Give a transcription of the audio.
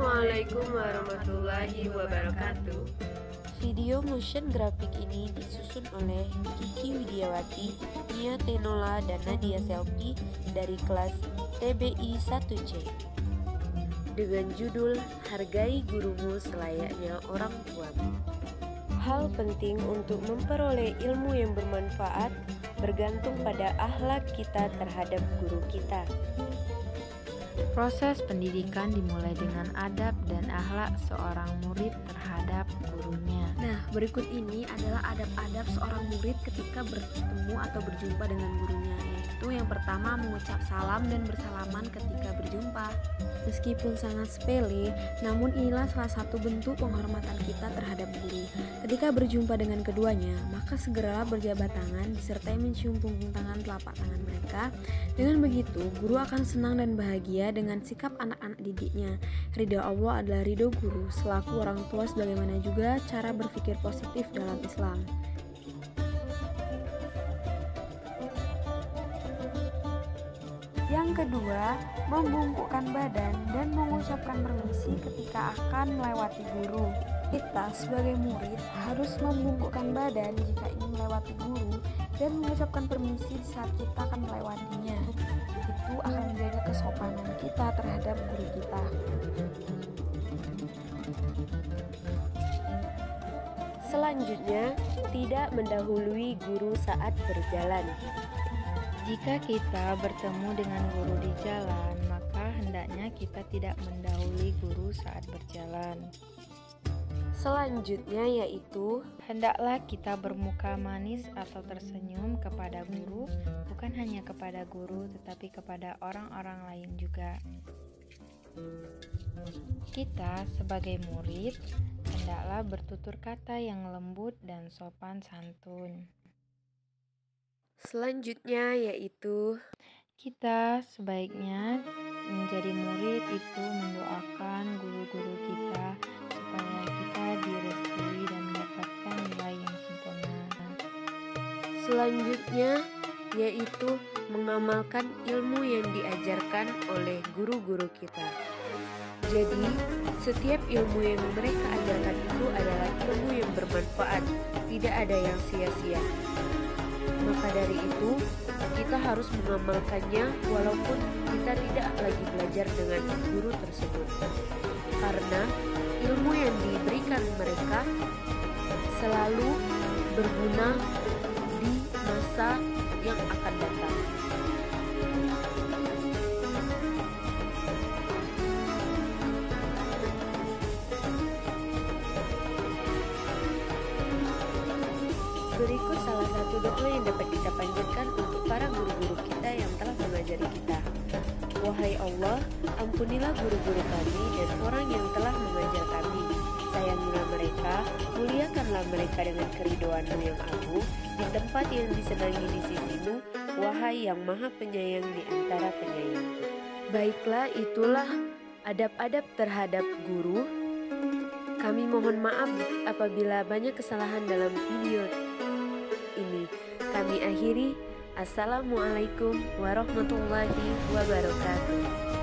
Assalamualaikum warahmatullahi wabarakatuh. Video motion grafik ini disusun oleh Kiki Widiawati, Nia Tenola, dan Nadia Selfie dari kelas TBI 1C. Dengan judul Hargai Gurumu Selayaknya Orang Tuamu. Hal penting untuk memperoleh ilmu yang bermanfaat bergantung pada akhlak kita terhadap guru kita. Proses pendidikan dimulai dengan adab dan akhlak seorang murid terhadap gurunya. Nah, berikut ini adalah adab-adab seorang murid ketika bertemu atau berjumpa dengan gurunya, yaitu yang pertama mengucap salam dan bersalaman ketika berjumpa. Meskipun sangat sepele, namun inilah salah satu bentuk penghormatan kita terhadap guru. Ketika berjumpa dengan keduanya, maka segeralah berjabat tangan disertai mencium punggung tangan telapak tangan mereka. Dengan begitu, guru akan senang dan bahagia dengan sikap anak-anak didiknya. Ridho Allah adalah ridho guru, selaku orang tua sebagaimana juga cara berpikir positif dalam Islam. Yang kedua, membungkukkan badan dan mengucapkan permisi ketika akan melewati guru. Kita sebagai murid harus membungkukkan badan jika ingin melewati guru dan mengucapkan permisi saat kita akan melewatinya. Itu akan menjaga kesopanan kita terhadap guru kita. Selanjutnya, tidak mendahului guru saat berjalan. Jika kita bertemu dengan guru di jalan, maka hendaknya kita tidak mendahului guru saat berjalan. Selanjutnya yaitu Hendaklah kita bermuka manis atau tersenyum kepada guru, bukan hanya kepada guru, tetapi kepada orang-orang lain juga. Kita sebagai murid hendaklah bertutur kata yang lembut dan sopan santun. Selanjutnya yaitu Kita sebaiknya menjadi murid itu mendoakan guru-guru kita supaya kita direstui dan mendapatkan nilai yang sempurna. selanjutnya yaitu mengamalkan ilmu yang diajarkan oleh guru-guru kita. Jadi, setiap ilmu yang mereka ajarkan itu adalah ilmu yang bermanfaat, tidak ada yang sia-sia. Maka dari itu, kita harus mengamalkannya walaupun kita tidak lagi belajar dengan guru tersebut. Karena ilmu yang diberikan mereka selalu berguna di masa yang akan datang. Doa yang dapat kita panjatkan untuk para guru-guru kita yang telah mengajari kita. Wahai Allah, ampunilah guru-guru kami dan orang yang telah mengajar kami. Sayangilah mereka, muliakanlah mereka dengan keridoanmu yang agung di tempat yang disenangi di sisimu, wahai yang maha penyayang di antara penyayang. Baiklah, itulah adab-adab terhadap guru. Kami mohon maaf apabila banyak kesalahan dalam video ini. Kami akhiri. Assalamualaikum warahmatullahi wabarakatuh.